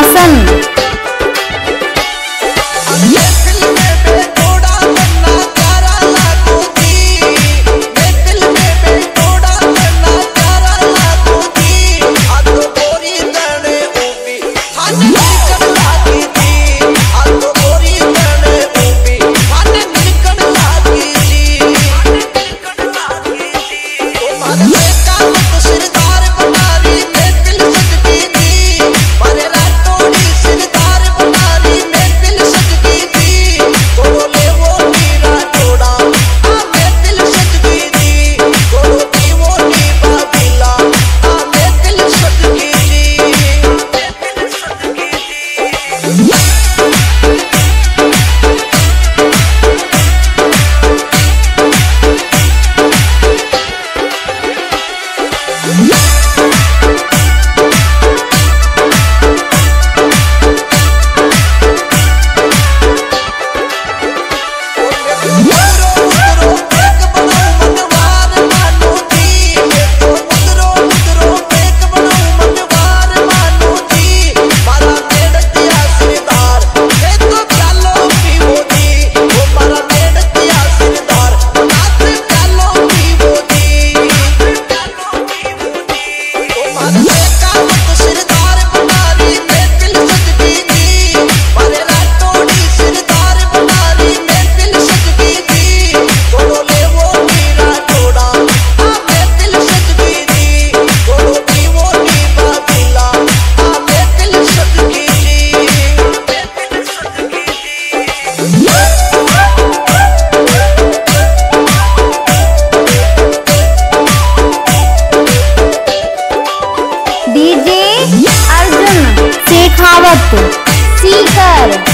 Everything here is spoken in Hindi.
Hasan Bye. सीकर